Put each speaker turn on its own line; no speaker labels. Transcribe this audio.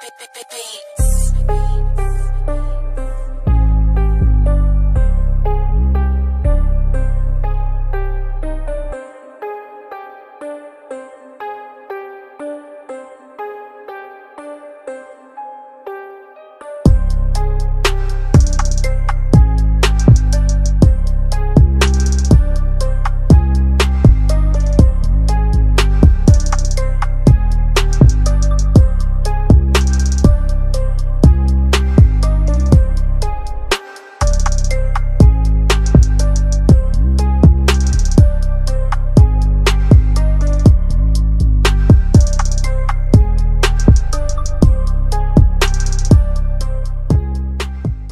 Beats.